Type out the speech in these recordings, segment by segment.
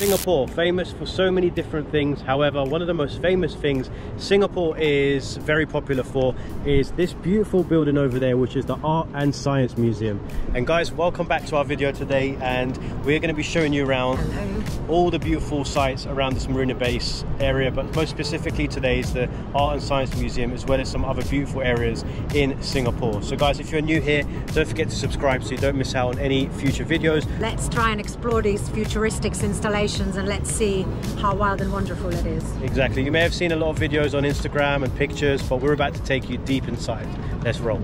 Singapore, famous for so many different things. However, one of the most famous things Singapore is very popular for is this beautiful building over there, which is the Art and Science Museum. And guys, welcome back to our video today. And we're going to be showing you around Hello. all the beautiful sites around this Marina Base area, but most specifically today is the Art and Science Museum, as well as some other beautiful areas in Singapore. So guys, if you're new here, don't forget to subscribe so you don't miss out on any future videos. Let's try and explore these futuristic installations and let's see how wild and wonderful it is. Exactly. You may have seen a lot of videos on Instagram and pictures, but we're about to take you deep inside. Let's roll.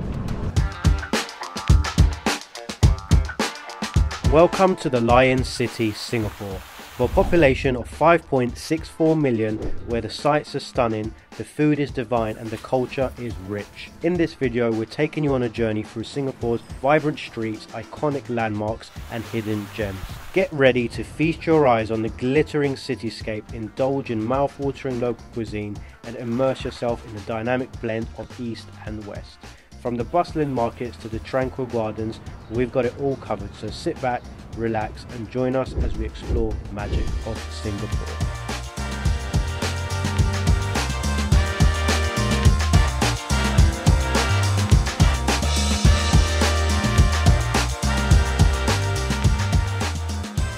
Welcome to the Lion City, Singapore. For a population of 5.64 million, where the sights are stunning, the food is divine, and the culture is rich. In this video, we're taking you on a journey through Singapore's vibrant streets, iconic landmarks, and hidden gems. Get ready to feast your eyes on the glittering cityscape, indulge in mouth-watering local cuisine, and immerse yourself in the dynamic blend of East and West. From the bustling markets to the tranquil gardens, we've got it all covered. So sit back, relax, and join us as we explore the magic of Singapore.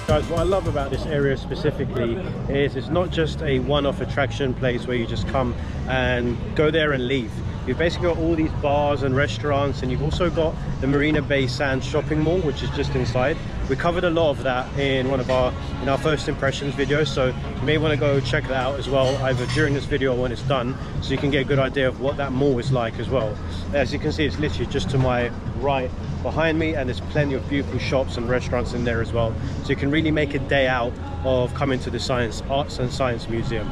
Guys, what I love about this area specifically is it's not just a one-off attraction place where you just come and go there and leave. You've basically got all these bars and restaurants and you've also got the Marina Bay Sands shopping mall which is just inside. We covered a lot of that in one of our in our first impressions videos so you may want to go check that out as well either during this video or when it's done so you can get a good idea of what that mall is like as well. As you can see it's literally just to my right behind me and there's plenty of beautiful shops and restaurants in there as well so you can really make a day out of coming to the Science Arts and Science Museum.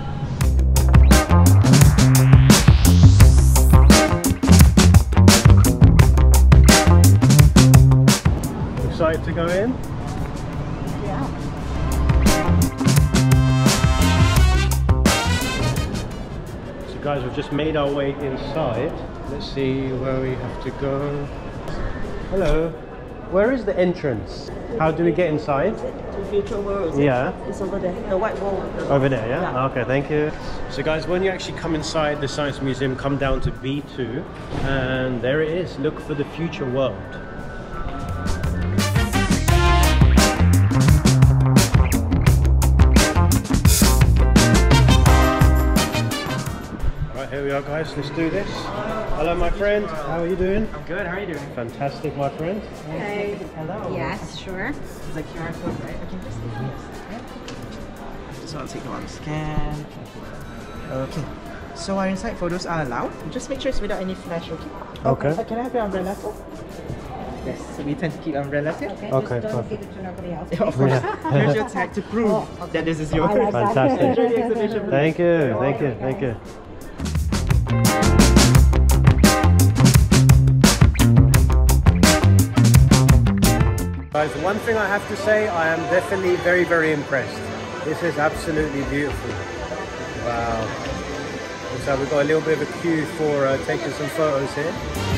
Excited to go in? Yeah. So guys, we've just made our way inside. Let's see where we have to go. Hello. Where is the entrance? How do we get inside? to future world. Yeah. It's over there, the white wall. Over there, yeah? Yeah. Okay, thank you. So guys, when you actually come inside the Science Museum, come down to B2 and there it is. Look for the future world. Alright, are guys, let's do this. Hello my friend, how are you doing? I'm good. How are you doing? Fantastic my friend. Hey. Hello. Yes, sure. It's a QR code, right? I can just take this. Just want to take one scan. Okay. So our inside photos are allowed. Just make sure it's without any flash, okay? Okay. Uh, can I have your umbrella, sir? Yes. So we tend to keep umbrellas here. Okay, Okay, just don't perfect. give it to nobody else. Of course. Yeah. Here's your tag to prove Oh, okay. that this is yours. Like. Fantastic. Enjoy the exhibition. please. Thank you, thank you, thank you. Guys, one thing I have to say, I am definitely very, very impressed. This is absolutely beautiful. Wow. So we've got a little bit of a queue for uh, taking some photos here.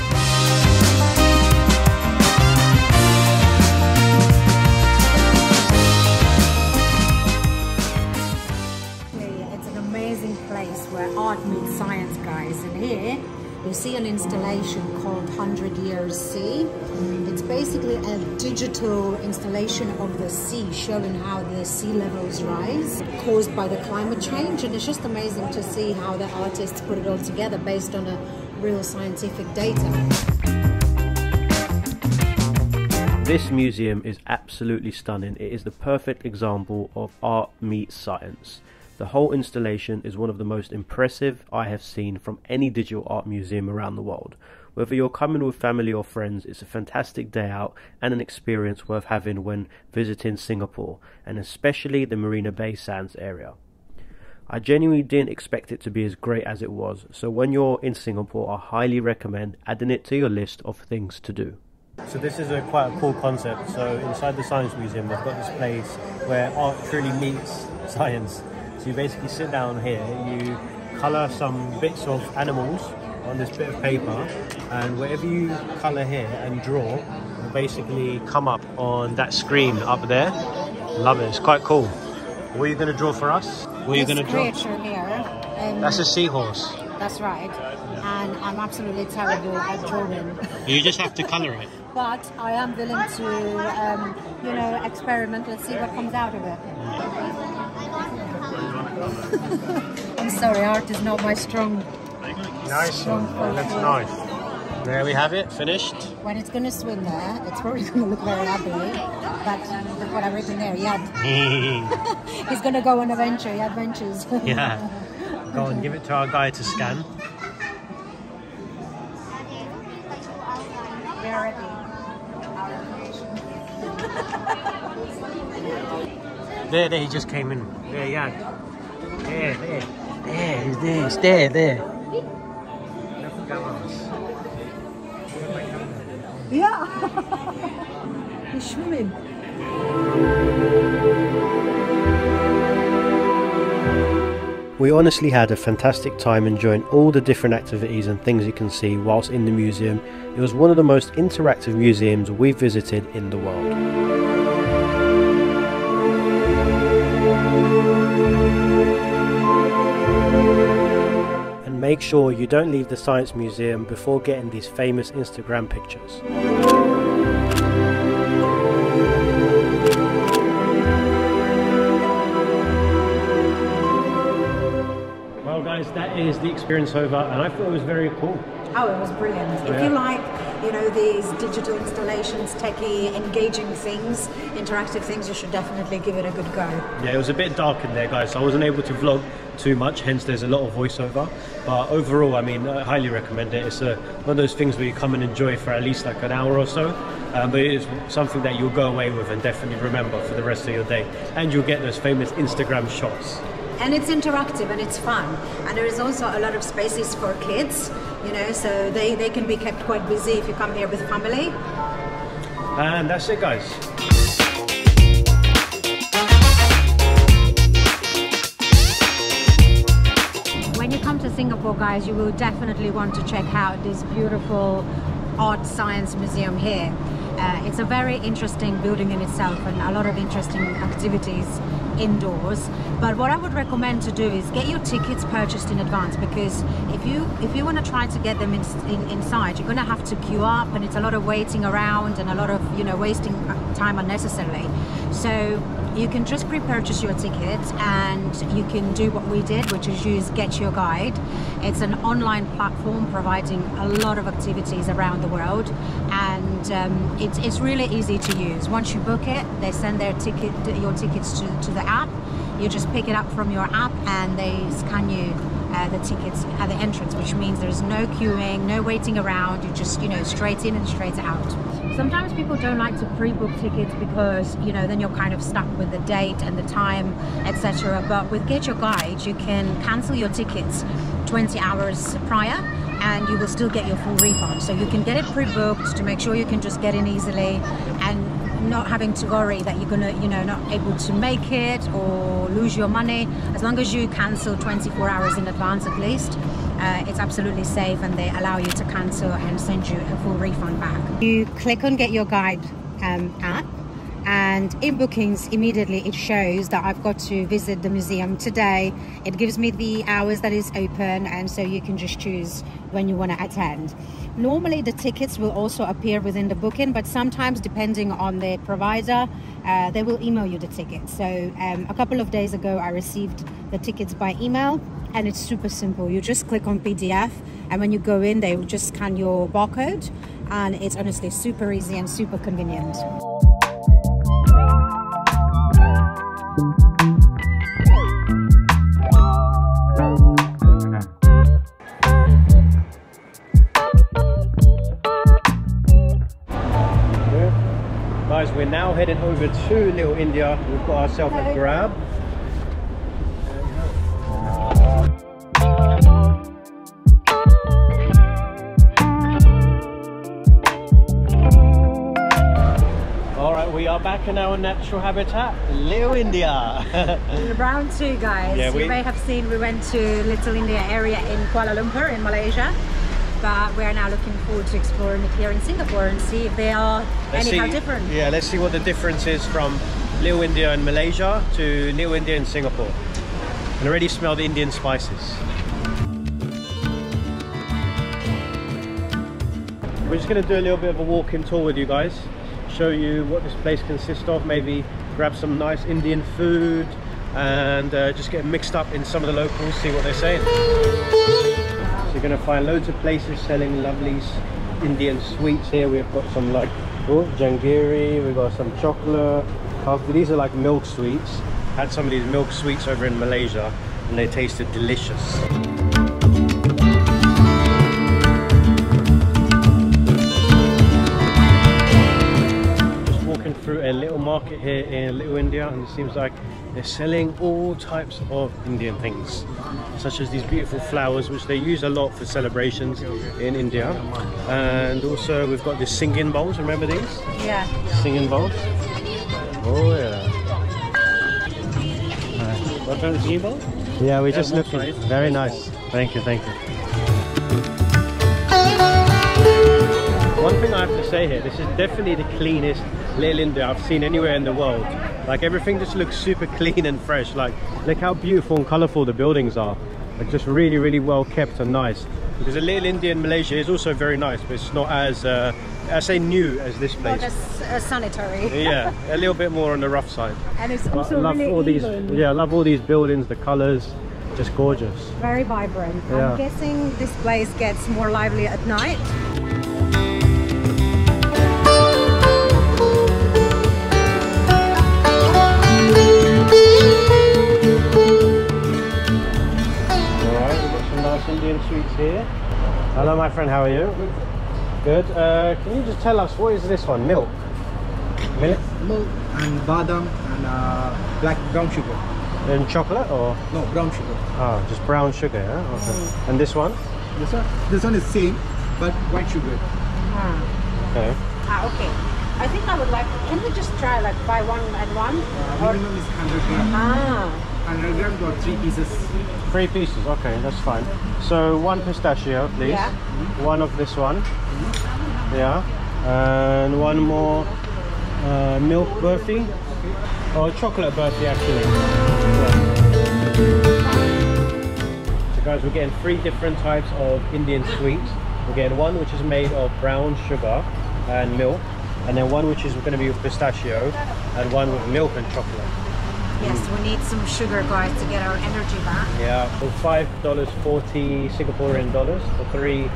See an installation called 100 Years Sea. It's basically a digital installation of the sea, showing how the sea levels rise caused by the climate change. And it's just amazing to see how the artists put it all together based on a real scientific data. This museum is absolutely stunning. It is the perfect example of art meets science. The whole installation is one of the most impressive I have seen from any digital art museum around the world. Whether you're coming with family or friends, it's a fantastic day out and an experience worth having when visiting Singapore, and especially the Marina Bay Sands area. I genuinely didn't expect it to be as great as it was, so when you're in Singapore, I highly recommend adding it to your list of things to do. So this is a quite a cool concept. So inside the Science Museum, they've got this place where art truly meets science. So you basically sit down here, you colour some bits of animals on this bit of paper, and whatever you colour here and draw will basically come up on that screen up there. Love it, it's quite cool. What are you going to draw for us? What are you going to draw? creature here. Um, That's a seahorse. that's right. And I'm absolutely terrible at drawing. You just have to colour it. But I am willing to, um, you know, experiment. Let's see what comes out of it. I'm sorry, art is not my strong. Nice Strong one. That's nice. There we have it, finished. When it's going to swim there, it's probably going to look very ugly. But look what I've written there. Yeah, he's going to go on a venture. He adventures. yeah. Go on, give it to our guy to scan. There, there, he just came in. There, yeah. There, there. There, he's there. He's there, there. Yeah. he's swimming. We honestly had a fantastic time enjoying all the different activities and things you can see whilst in the museum. It was one of the most interactive museums we've visited in the world. Make sure you don't leave the Science Museum before getting these famous Instagram pictures. Is the experience over, and I thought it was very cool. Oh, it was brilliant. If you like, you know, these digital installations, techie, engaging things, interactive things, you should definitely give it a good go. Yeah, it was a bit dark in there, guys, so I wasn't able to vlog too much, hence there's a lot of voiceover. But overall, I mean, I highly recommend it. It's a, one of those things where you come and enjoy for at least like an hour or so. Um, but it is something that you'll go away with and definitely remember for the rest of your day. And you'll get those famous Instagram shots. And it's interactive and it's fun. And there is also a lot of spaces for kids, you know, so they, they can be kept quite busy if you come here with family. And that's it, guys. When you come to Singapore, guys, you will definitely want to check out this beautiful art science museum here. Uh, it's a very interesting building in itself and a lot of interesting activities indoors. But what I would recommend to do is get your tickets purchased in advance because if you if you want to try to get them in, in, inside, you're going to have to queue up and it's a lot of waiting around and a lot of you know wasting time unnecessarily. So you can just pre-purchase your ticket and you can do what we did which is use GetYourGuide it's an online platform providing a lot of activities around the world and um, it's, it's really easy to use once you book it they send their ticket your tickets to, to the app you just pick it up from your app and they scan you uh, the tickets at the entrance which means there's no queuing no waiting around. You just you know straight in and straight out. Sometimes people don't like to pre-book tickets because you know then you're kind of stuck with the date and the time etc but with GetYourGuide you can cancel your tickets 20 hours prior and you will still get your full refund. So you can get it pre-booked to make sure you can just get in easily not having to worry that you're gonna you know not able to make it or lose your money. As long as you cancel 24 hours in advance at least uh, it's absolutely safe and they allow you to cancel and send you a full refund back. You click on GetYourGuide um, app and in bookings immediately it shows that I've got to visit the museum today. It gives me the hours that is open and so you can just choose when you want to attend. Normally the tickets will also appear within the booking but sometimes depending on the provider uh, they will email you the tickets so um, a couple of days ago I received the tickets by email and it's super simple. You just click on PDF and when you go in they will just scan your barcode and it's honestly super easy and super convenient over to Little India. We've got ourselves a grab. All right, we are back in our natural habitat, Little India. round two guys Yeah, we- you may have seen we went to little india area in kuala lumpur in malaysia but we're now looking forward to exploring it here in singapore and see if they are Let's anyhow see- different Yeah, let's see what the difference is from Little India in Malaysia to Little India in Singapore. And already smell the Indian spices. We're just going to do a little bit of a walking tour with you guys. Show you what this place consists of. Maybe grab some nice Indian food and uh, just get mixed up in some of the locals, see what they're saying. So you're going to find loads of places selling lovely Indian sweets here. We've got some like oh, jangiri, we've got some chocolate. These are like milk sweets. I Had some of these milk sweets over in Malaysia and they tasted delicious. Through a little market here in Little India and it seems like they're selling all types of Indian things such as these beautiful flowers which they use a lot for celebrations in India and also we've got the singing bowls remember these? Yeah. Singing bowls? Oh yeah. What kind of singing bowl? Yeah, we yeah, just looking. Very nice. Thank you, thank you. One thing I have to say here, this is definitely the cleanest Little India I've seen anywhere in the world. Like everything just looks super clean and fresh. Like look how beautiful and colourful the buildings are. Like just really, really well kept and nice. Because a Little India in Malaysia is also very nice, but it's not as, uh, I say new as this place. Not as uh, sanitary. yeah, a little bit more on the rough side. And it's also I love really all even. these. Yeah, I love all these buildings, the colours, just gorgeous. Very vibrant. Yeah. I'm guessing this place gets more lively at night. Indian sweets here. Hello my friend, how are you? Good. Uh, can you just tell us, what is this one? Milk? Milk? Milk and badam and uh, black brown sugar. And chocolate or? No, brown sugar. Oh, just brown sugar, yeah? Okay. Mm. And this one? This one? This one is same, but white sugar. Ah. Okay. Ah, okay. I think I would like, can we just try like buy one and one? Uh, minimum is 100 grams. Ah. 100 grams or three pieces. Three pieces, okay, that's fine. So one pistachio, please. Yeah. One of this one. Yeah. And one more uh, milk burfi. Or chocolate burfi, actually. Yeah. So guys, we're getting three different types of Indian sweets. We're getting one which is made of brown sugar and milk. And then one which is going to be with pistachio. And one with milk and chocolate. Yes, we need some sugar, guys, to get our energy back. Yeah, so five dollars forty Singaporean dollars for three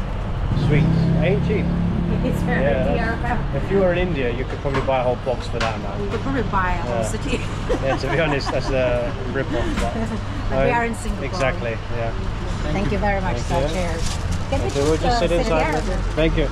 sweets. Ain't cheap. It's very yeah, If you were in India, you could probably buy a whole box for that man. You could probably buy a whole yeah. city. yeah, to be honest, that's a rip off. But, but we are in Singapore. Exactly. Yeah. Thank, Thank you. very much, Thank sir. Cheers. Can we just, we'll just uh, sit inside. Thank you.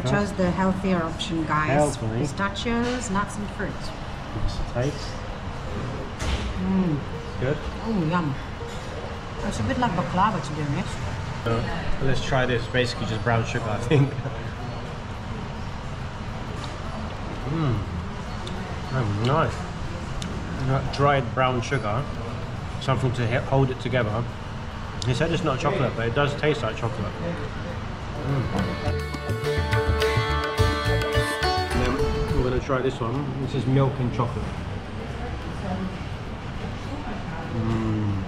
I chose uh-huh. the healthier option, guys. Healthy. Pistachios, nuts, and fruit. What's the taste? Mmm. Good? Oh, yum. It's a bit like baklava, to be honest. So, let's try this. Basically, just brown sugar, I think. Mmm. Oh, nice. Dried brown sugar something to hold it together. He said it's not chocolate, but it does taste like chocolate. Mm. Try this one. This is milk and chocolate. Mm.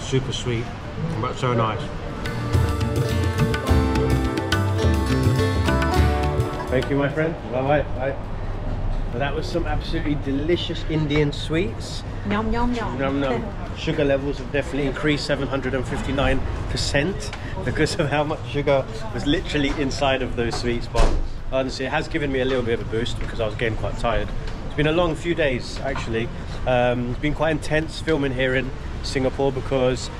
Super sweet, but so nice. Thank you, my friend. Bye bye. bye. that was some absolutely delicious Indian sweets. Yum, yum, yum. Yum, yum. Sugar levels have definitely increased 759% because of how much sugar was literally inside of those sweets. But honestly, it has given me a little bit of a boost because I was getting quite tired. It's been a long few days, actually. Um, it's been quite intense filming here in Singapore because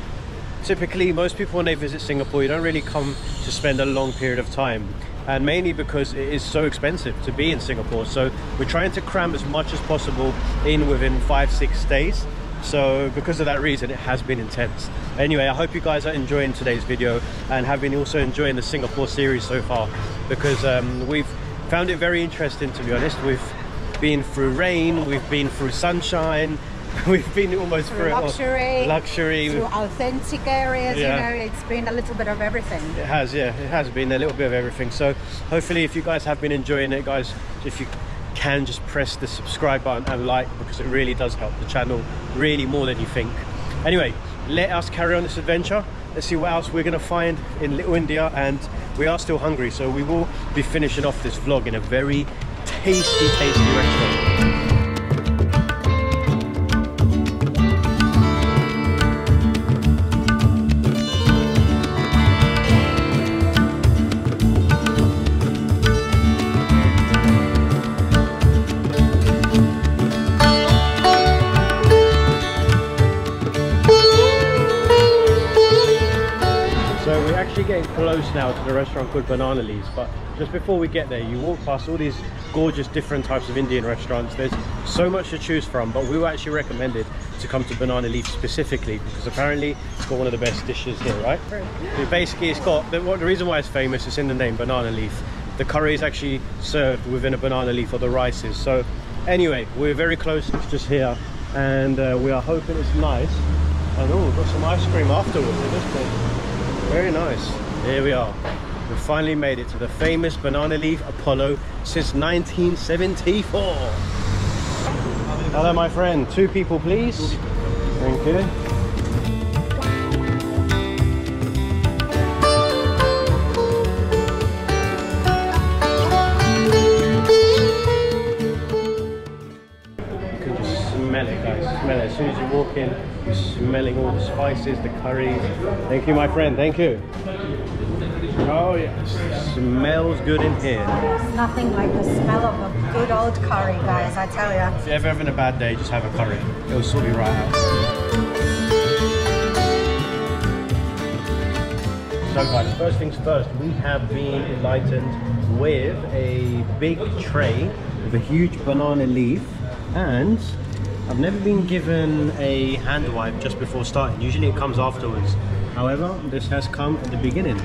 typically most people when they visit Singapore, you don't really come to spend a long period of time and mainly because it is so expensive to be in Singapore. So we're trying to cram as much as possible in within five, six days. So because of that reason, it has been intense. Anyway, I hope you guys are enjoying today's video and have been also enjoying the Singapore series so far because um, we've found it very interesting to be honest. We've been through rain, we've been through sunshine, we've been almost Through through, it all. luxury, luxury. through authentic areas. Yeah. You know, it's been a little bit of everything. It has, yeah, it has been a little bit of everything. So hopefully, if you guys have been enjoying it, guys, if you can just press the subscribe button and like because it really does help the channel really more than you think. Anyway, let us carry on this adventure. Let's see what else we're gonna find in Little India, and we are still hungry, so we will be finishing off this vlog in a very tasty, tasty restaurant. Restaurant called Banana Leaves, but just before we get there, you walk past all these gorgeous different types of Indian restaurants. There's so much to choose from, but we were actually recommended to come to Banana Leaf specifically because apparently it's got one of the best dishes here, right? So basically, it's got the, the reason why it's famous is in the name, banana leaf. The curry is actually served within a banana leaf or the rice is. So anyway, we're very close. It's just here, and uh, we are hoping it's nice. And oh, we've got some ice cream afterwards in this place. Very nice. Here we are. We finally made it to the famous Banana Leaf Apollo since 1974. Hello, my friend. Two people, please. Thank you. You can just smell it, guys. Smell it. As soon as you walk in, you're smelling all the spices, the curries. Thank you, my friend. Thank you. Oh, yes. Smells good in here. There's nothing like the smell of a good old curry, guys. I tell you. If you're ever having a bad day, just have a curry. It'll sort you right out. So guys, first things first, we have been enlightened with a big tray with a huge banana leaf and I've never been given a hand wipe just before starting. Usually it comes afterwards. However, this has come at the beginning.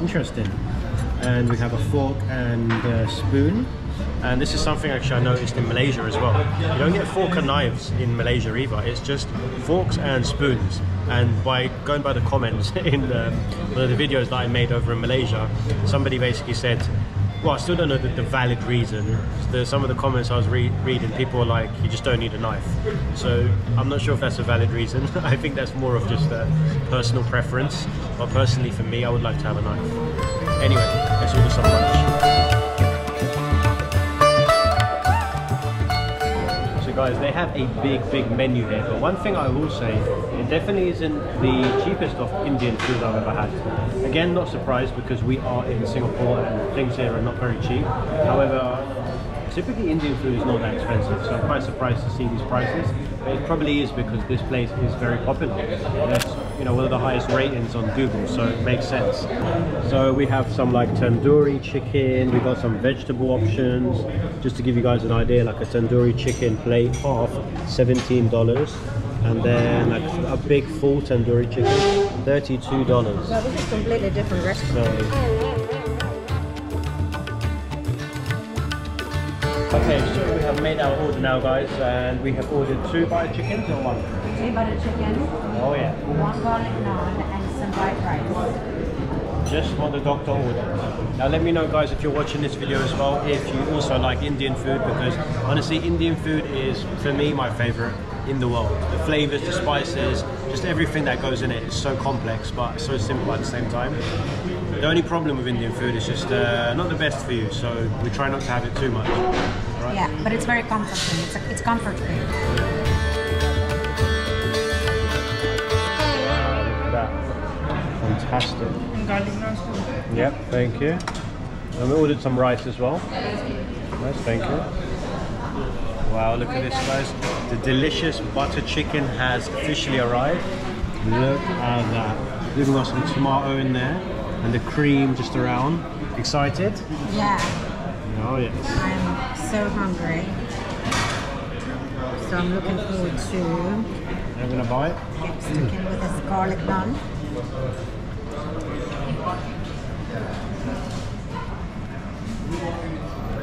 Interesting. And we have a fork and a spoon. And this is something actually I noticed in Malaysia as well. You don't get fork and knives in Malaysia either. It's just forks and spoons. And by going by the comments in um, one of the videos that I made over in Malaysia, somebody basically said, well, I still don't know the, the valid reason. The, some of the comments I was re- reading, people were like, you just don't need a knife. So I'm not sure if that's a valid reason. I think that's more of just a personal preference. But personally, for me, I would like to have a knife. Anyway, let's order some lunch. Guys, they have a big, big menu here. But one thing I will say, it definitely isn't the cheapest of Indian food I've ever had. Again, not surprised because we are in Singapore and things here are not very cheap. However, typically Indian food is not that expensive, so I'm quite surprised to see these prices. But it probably is because this place is very popular. It's you know one of the highest ratings on Google, so it makes sense. So we have some like tandoori chicken, we've got some vegetable options. Just to give you guys an idea, like a tandoori chicken plate half, $17. And then like a big full tandoori chicken, $32. No, this is completely different restaurant. So Okay, so we have made our order now guys and we have ordered two butter chickens or one? Two butter chickens. Oh yeah. one garlic naan, and some white rice. Just what the doctor ordered. Now let me know guys if you're watching this video as well if you also like Indian food because honestly Indian food is for me my favorite in the world. The flavors, the spices, just everything that goes in it is so complex but so simple at the same time. The only problem with Indian food is just uh, not the best for you so we try not to have it too much. Right? Yeah, but it's very comforting. It's, a, it's comfort food. Wow, look at that. Fantastic. Yep, thank you. And we ordered some rice as well. Nice, thank you. Wow, look at this guys. The delicious butter chicken has officially arrived. Look at that. We've got some tomato in there and the cream just around. Excited? Yeah, Oh yes. I'm so hungry. So I'm looking forward to I'm gonna buy it. get stuck in with this garlic naan.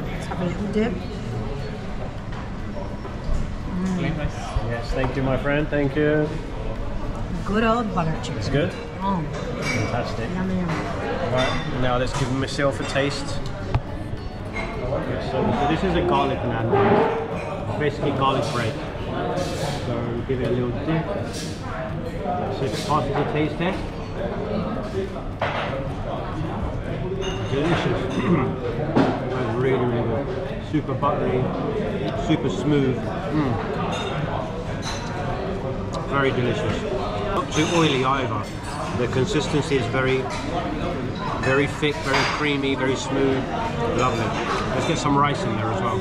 Let's have a little dip. Rice. Yes, thank you, my friend. Thank you. Good old butter chicken. It's good. Oh, Fantastic. yummy, yummy. Right, now let's give myself a taste. So, this is a garlic naan, basically garlic bread. So give it a little dip. So it passes the taste test. Delicious. Really, really good. Super buttery, super smooth. Mm. Very delicious. Not too oily either. The consistency is very very thick, very creamy, very smooth. Lovely. Let's get some rice in there as well.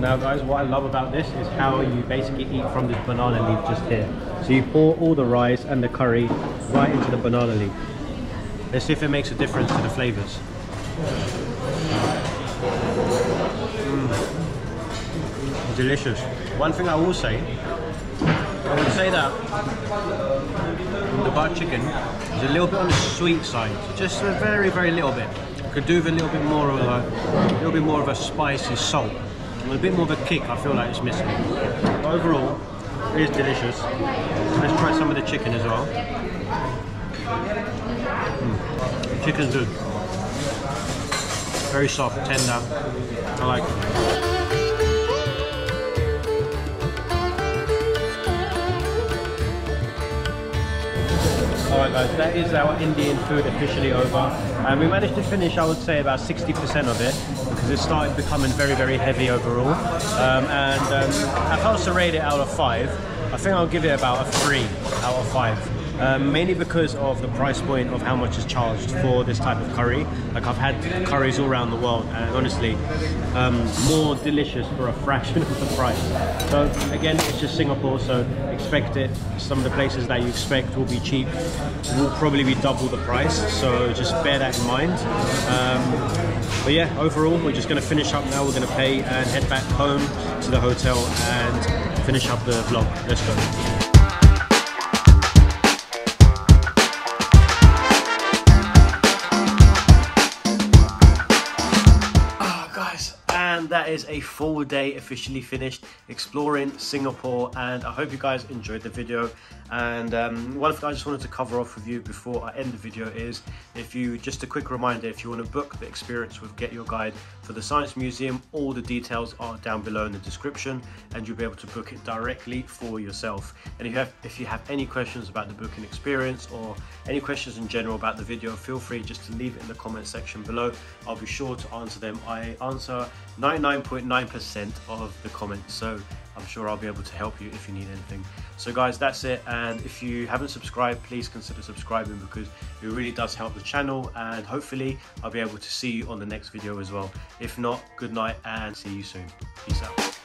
Now guys, what I love about this is how you basically eat from this banana leaf just here. So you pour all the rice and the curry right into the banana leaf. Let's see if it makes a difference to the flavours. Mm. Delicious. One thing I will say, I would say that the butter chicken is a little bit on the sweet side, just a very, very little bit. Could do with a little bit more of a, little bit more of a spicy salt, and a bit more of a kick. I feel like it's missing. Overall, it is delicious. Let's try some of the chicken as well. Mm. Chicken's good. Very soft, tender. I like it. Alright guys, that is our Indian food officially over. And we managed to finish, I would say, about 60% of it because it started becoming very, very heavy overall. Um, and um, if I was to rate it out of 5, I think I'll give it about a 3 out of 5. Um, mainly because of the price point of how much is charged for this type of curry. Like I've had curries all around the world and honestly, um, more delicious for a fraction of the price. So again, it's just Singapore, so expect it. Some of the places that you expect will be cheap will probably be double the price. So just bear that in mind. Um, but yeah, overall, we're just going to finish up now. We're going to pay and head back home to the hotel and finish up the vlog. Let's go. That is a full day officially finished exploring Singapore and I hope you guys enjoyed the video. And um, one thing I just wanted to cover off with you before I end the video is if you just a quick reminder if you want to book the experience with GetYourGuide for the Science Museum all the details are down below in the description and you'll be able to book it directly for yourself. And if you have if you have any questions about the booking experience or any questions in general about the video feel free just to leave it in the comment section below. I'll be sure to answer them. I answer 99.9% of the comments so I'm sure I'll be able to help you if you need anything. So guys that's it and if you haven't subscribed please consider subscribing because it really does help the channel and hopefully I'll be able to see you on the next video as well. If not good night and see you soon. Peace out